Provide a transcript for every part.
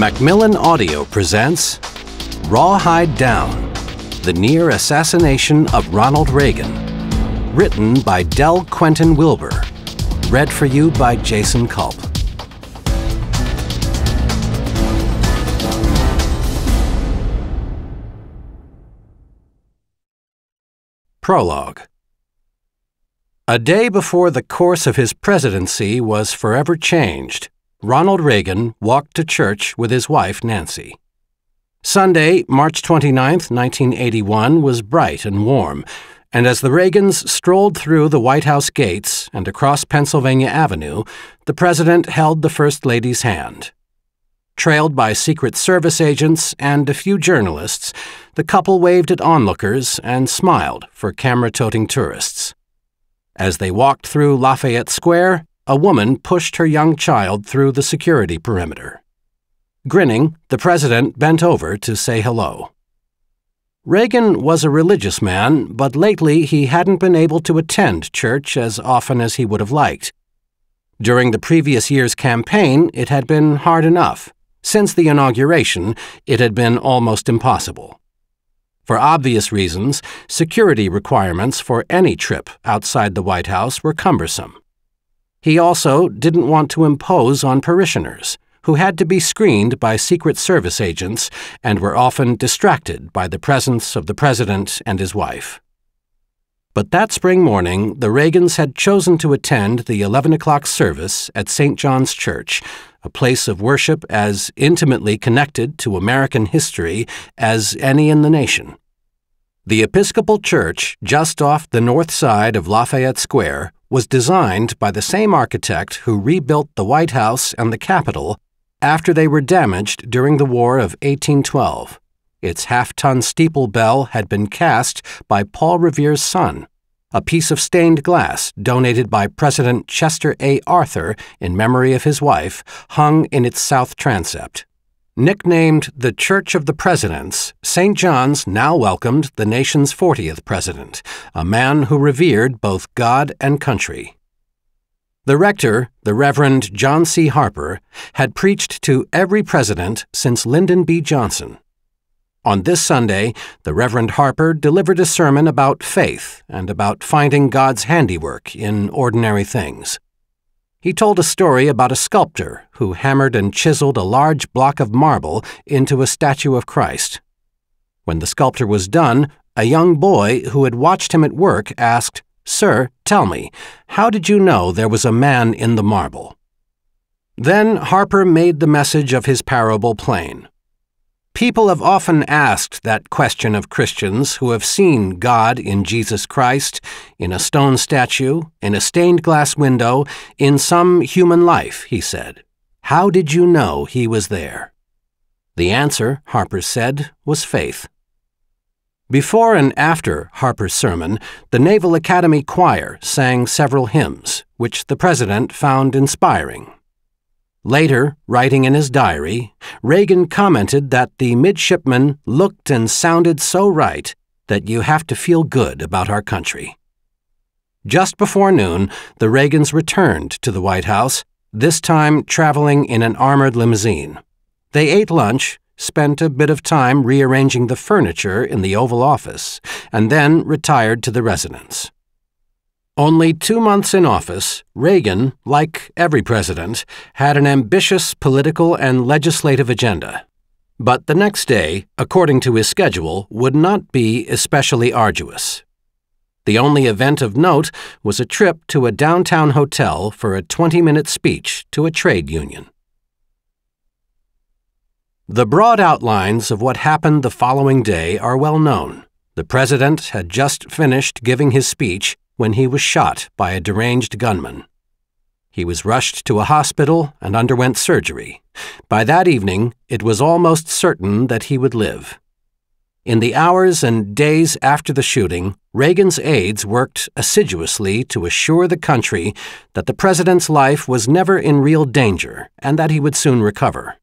Macmillan Audio presents Rawhide Down The Near Assassination of Ronald Reagan. Written by Del Quentin Wilber. Read for you by Jason Culp. Prologue A day before the course of his presidency was forever changed, Ronald Reagan walked to church with his wife, Nancy. Sunday, March 29, 1981, was bright and warm, and as the Reagans strolled through the White House gates and across Pennsylvania Avenue, the President held the First Lady's hand. Trailed by Secret Service agents and a few journalists, the couple waved at onlookers and smiled for camera toting tourists. As they walked through Lafayette Square, a woman pushed her young child through the security perimeter. Grinning, the president bent over to say hello. Reagan was a religious man, but lately he hadn't been able to attend church as often as he would have liked. During the previous year's campaign, it had been hard enough. Since the inauguration, it had been almost impossible. For obvious reasons, security requirements for any trip outside the White House were cumbersome. He also didn't want to impose on parishioners, who had to be screened by Secret Service agents and were often distracted by the presence of the President and his wife. But that spring morning, the Reagans had chosen to attend the 11 o'clock service at St. John's Church, a place of worship as intimately connected to American history as any in the nation. The Episcopal Church, just off the north side of Lafayette Square, was designed by the same architect who rebuilt the White House and the Capitol after they were damaged during the War of 1812. Its half ton steeple bell had been cast by Paul Revere's son, a piece of stained glass donated by President Chester A. Arthur in memory of his wife, hung in its south transept. Nicknamed the Church of the Presidents, St. John's now welcomed the nation's 40th president, a man who revered both God and country. The rector, the Reverend John C. Harper, had preached to every president since Lyndon B. Johnson. On this Sunday, the Reverend Harper delivered a sermon about faith and about finding God's handiwork in ordinary things. He told a story about a sculptor who hammered and chiseled a large block of marble into a statue of Christ. When the sculptor was done, a young boy who had watched him at work asked, Sir, tell me, how did you know there was a man in the marble? Then Harper made the message of his parable plain. People have often asked that question of Christians who have seen God in Jesus Christ, in a stone statue, in a stained glass window, in some human life, he said. How did you know he was there? The answer, Harper said, was faith. Before and after Harper's sermon, the Naval Academy Choir sang several hymns, which the President found inspiring. Later, writing in his diary, Reagan commented that the midshipmen looked and sounded so right that you have to feel good about our country. Just before noon, the Reagans returned to the White House, this time traveling in an armored limousine. They ate lunch, spent a bit of time rearranging the furniture in the Oval Office, and then retired to the residence. Only two months in office, Reagan, like every president, had an ambitious political and legislative agenda. But the next day, according to his schedule, would not be especially arduous. The only event of note was a trip to a downtown hotel for a 20 minute speech to a trade union. The broad outlines of what happened the following day are well known. The president had just finished giving his speech when he was shot by a deranged gunman. He was rushed to a hospital and underwent surgery. By that evening, it was almost certain that he would live. In the hours and days after the shooting, Reagan's aides worked assiduously to assure the country that the president's life was never in real danger and that he would soon recover.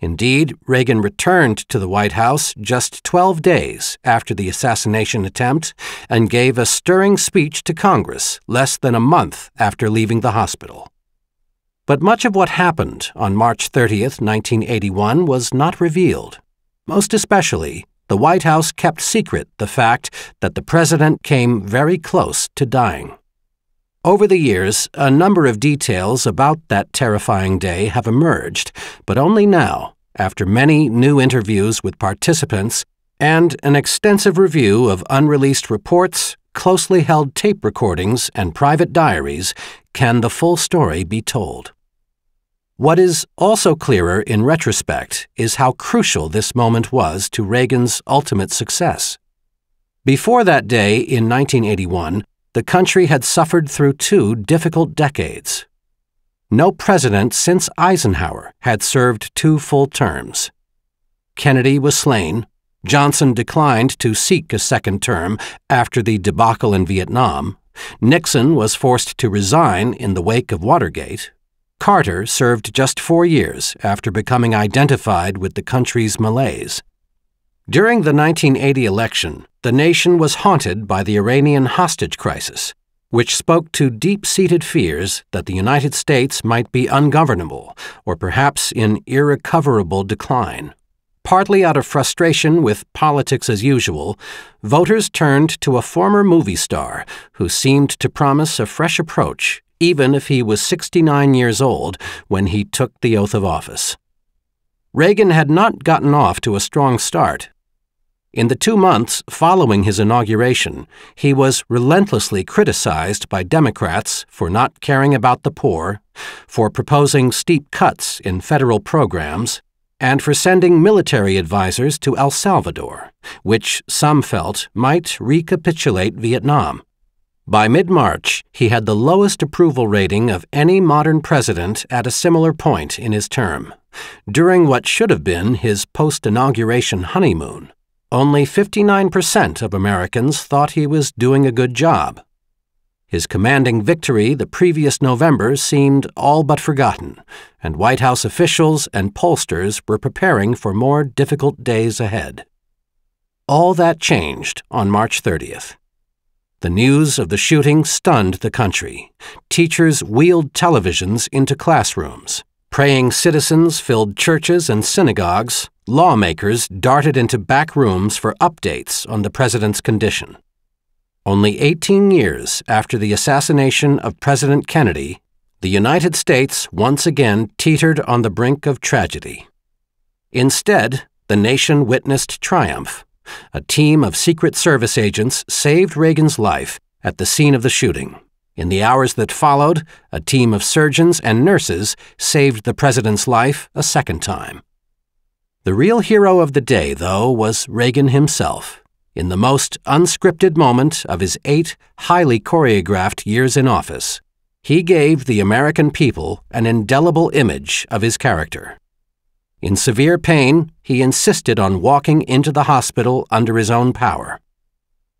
Indeed, Reagan returned to the White House just 12 days after the assassination attempt and gave a stirring speech to Congress less than a month after leaving the hospital. But much of what happened on March 30th, 1981 was not revealed. Most especially, the White House kept secret the fact that the president came very close to dying. Over the years, a number of details about that terrifying day have emerged, but only now, after many new interviews with participants and an extensive review of unreleased reports, closely held tape recordings, and private diaries, can the full story be told. What is also clearer in retrospect is how crucial this moment was to Reagan's ultimate success. Before that day in 1981, the country had suffered through two difficult decades. No president since Eisenhower had served two full terms. Kennedy was slain, Johnson declined to seek a second term after the debacle in Vietnam, Nixon was forced to resign in the wake of Watergate, Carter served just four years after becoming identified with the country's malaise. During the 1980 election, the nation was haunted by the Iranian hostage crisis, which spoke to deep seated fears that the United States might be ungovernable or perhaps in irrecoverable decline. Partly out of frustration with politics as usual, voters turned to a former movie star who seemed to promise a fresh approach, even if he was 69 years old when he took the oath of office. Reagan had not gotten off to a strong start in the two months following his inauguration, he was relentlessly criticized by Democrats for not caring about the poor, for proposing steep cuts in federal programs, and for sending military advisers to El Salvador, which some felt might recapitulate Vietnam. By mid March, he had the lowest approval rating of any modern president at a similar point in his term, during what should have been his post inauguration honeymoon. Only 59% of Americans thought he was doing a good job. His commanding victory the previous November seemed all but forgotten, and White House officials and pollsters were preparing for more difficult days ahead. All that changed on March 30th. The news of the shooting stunned the country. Teachers wheeled televisions into classrooms. Praying citizens filled churches and synagogues, lawmakers darted into back rooms for updates on the president's condition. Only 18 years after the assassination of President Kennedy, the United States once again teetered on the brink of tragedy. Instead, the nation witnessed triumph. A team of Secret Service agents saved Reagan's life at the scene of the shooting. In the hours that followed, a team of surgeons and nurses saved the president's life a second time. The real hero of the day, though, was Reagan himself. In the most unscripted moment of his eight highly choreographed years in office, he gave the American people an indelible image of his character. In severe pain, he insisted on walking into the hospital under his own power.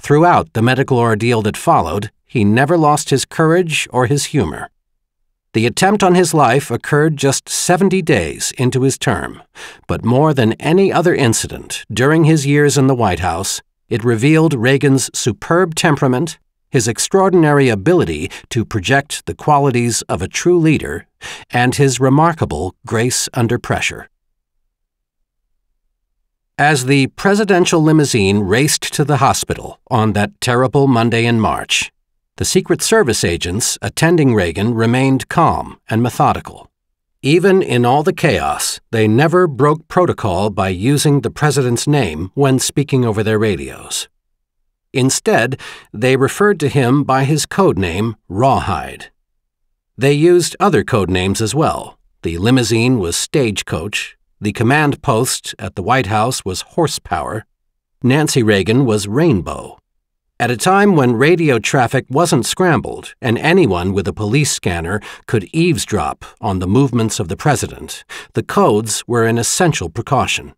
Throughout the medical ordeal that followed, he never lost his courage or his humor. The attempt on his life occurred just 70 days into his term, but more than any other incident during his years in the White House, it revealed Reagan's superb temperament, his extraordinary ability to project the qualities of a true leader, and his remarkable grace under pressure. As the presidential limousine raced to the hospital on that terrible Monday in March, the Secret Service agents attending Reagan remained calm and methodical. Even in all the chaos, they never broke protocol by using the president's name when speaking over their radios. Instead, they referred to him by his code name, Rawhide. They used other code names as well. The limousine was Stagecoach, the command post at the White House was Horsepower, Nancy Reagan was Rainbow, at a time when radio traffic wasn't scrambled and anyone with a police scanner could eavesdrop on the movements of the president, the codes were an essential precaution.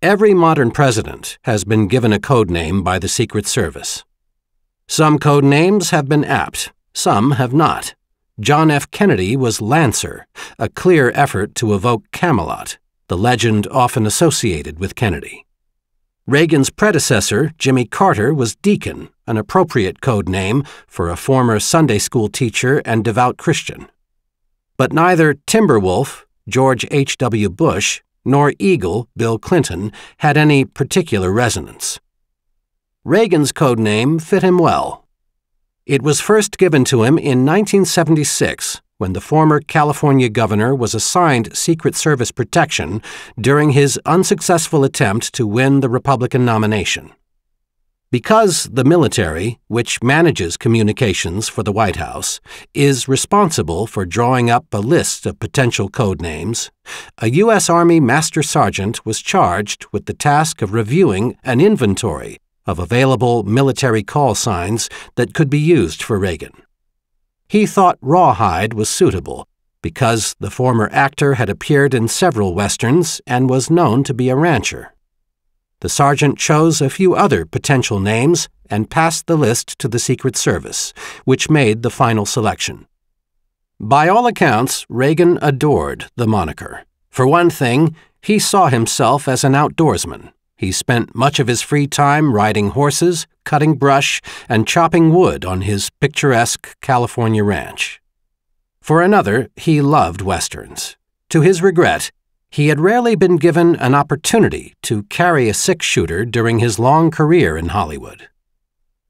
Every modern president has been given a code name by the Secret Service. Some code names have been apt, some have not. John F. Kennedy was Lancer, a clear effort to evoke Camelot, the legend often associated with Kennedy. Reagan's predecessor, Jimmy Carter, was Deacon, an appropriate code name for a former Sunday school teacher and devout Christian. But neither Timberwolf, George H.W. Bush, nor Eagle, Bill Clinton, had any particular resonance. Reagan's code name fit him well. It was first given to him in 1976 when the former California governor was assigned Secret Service protection during his unsuccessful attempt to win the Republican nomination. Because the military, which manages communications for the White House, is responsible for drawing up a list of potential code names, a U.S. Army Master Sergeant was charged with the task of reviewing an inventory of available military call signs that could be used for Reagan. He thought Rawhide was suitable because the former actor had appeared in several westerns and was known to be a rancher. The sergeant chose a few other potential names and passed the list to the Secret Service, which made the final selection. By all accounts, Reagan adored the moniker. For one thing, he saw himself as an outdoorsman. He spent much of his free time riding horses, cutting brush, and chopping wood on his picturesque California ranch. For another, he loved westerns. To his regret, he had rarely been given an opportunity to carry a six shooter during his long career in Hollywood.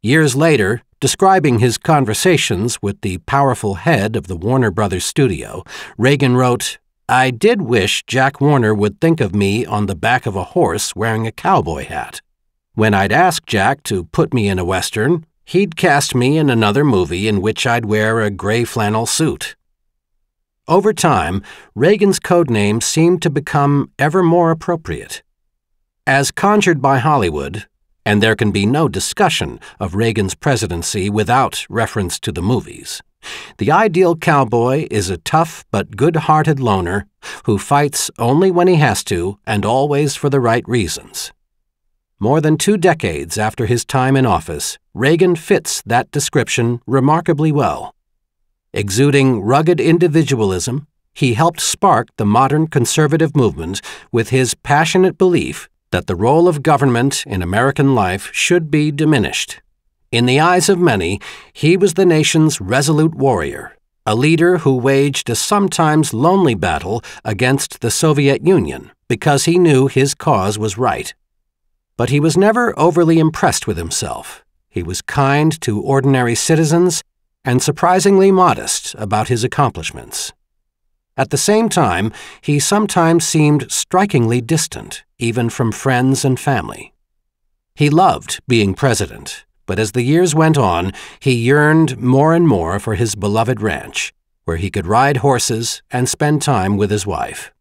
Years later, describing his conversations with the powerful head of the Warner Brothers studio, Reagan wrote, I did wish Jack Warner would think of me on the back of a horse wearing a cowboy hat. When I'd ask Jack to put me in a Western, he'd cast me in another movie in which I'd wear a gray flannel suit. Over time, Reagan's code name seemed to become ever more appropriate. As conjured by Hollywood, and there can be no discussion of Reagan's presidency without reference to the movies, the ideal cowboy is a tough but good hearted loner who fights only when he has to and always for the right reasons. More than two decades after his time in office, Reagan fits that description remarkably well. Exuding rugged individualism, he helped spark the modern conservative movement with his passionate belief that the role of government in American life should be diminished. In the eyes of many, he was the nation's resolute warrior, a leader who waged a sometimes lonely battle against the Soviet Union because he knew his cause was right. But he was never overly impressed with himself. He was kind to ordinary citizens and surprisingly modest about his accomplishments. At the same time, he sometimes seemed strikingly distant, even from friends and family. He loved being president, but as the years went on, he yearned more and more for his beloved ranch, where he could ride horses and spend time with his wife.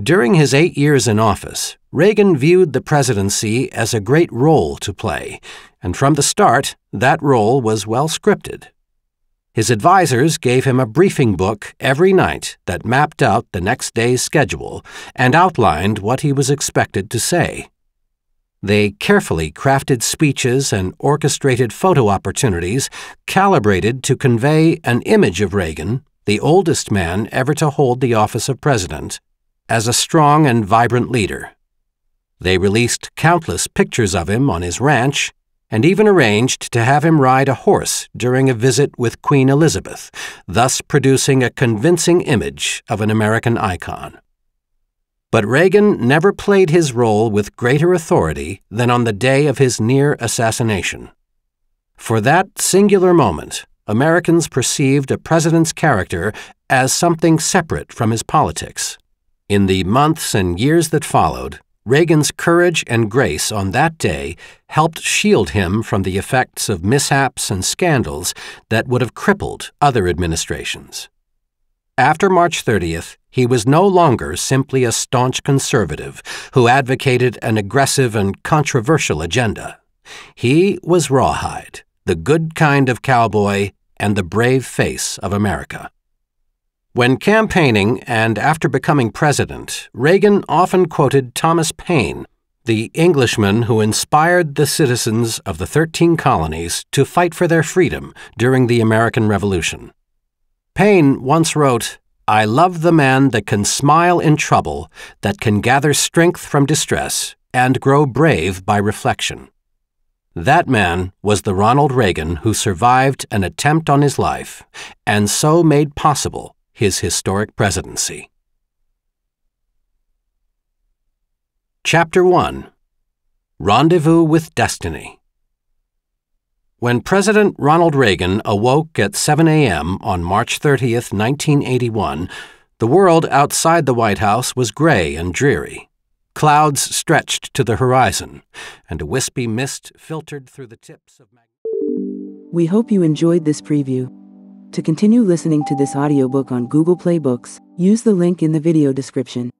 During his eight years in office, Reagan viewed the presidency as a great role to play, and from the start, that role was well scripted. His advisers gave him a briefing book every night that mapped out the next day's schedule and outlined what he was expected to say. They carefully crafted speeches and orchestrated photo opportunities calibrated to convey an image of Reagan, the oldest man ever to hold the office of president, as a strong and vibrant leader. They released countless pictures of him on his ranch and even arranged to have him ride a horse during a visit with Queen Elizabeth, thus producing a convincing image of an American icon. But Reagan never played his role with greater authority than on the day of his near assassination. For that singular moment, Americans perceived a president's character as something separate from his politics. In the months and years that followed, Reagan's courage and grace on that day helped shield him from the effects of mishaps and scandals that would have crippled other administrations. After March 30th, he was no longer simply a staunch conservative who advocated an aggressive and controversial agenda. He was Rawhide, the good kind of cowboy and the brave face of America. When campaigning and after becoming president, Reagan often quoted Thomas Paine, the Englishman who inspired the citizens of the 13 colonies to fight for their freedom during the American Revolution. Paine once wrote, I love the man that can smile in trouble, that can gather strength from distress, and grow brave by reflection. That man was the Ronald Reagan who survived an attempt on his life, and so made possible his historic presidency. Chapter 1 Rendezvous with Destiny When President Ronald Reagan awoke at 7 a.m. on March 30th, 1981, the world outside the White House was gray and dreary. Clouds stretched to the horizon, and a wispy mist filtered through the tips of. We hope you enjoyed this preview. To continue listening to this audiobook on Google Play Books, use the link in the video description.